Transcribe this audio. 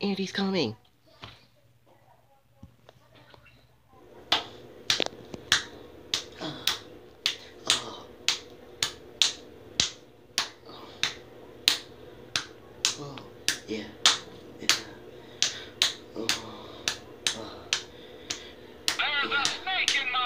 Andy's coming. Oh. Yeah. Yeah. Oh. Oh. There's yeah. a snake in my